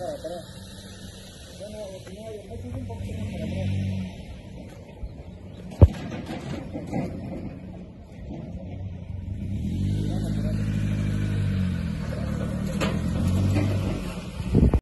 para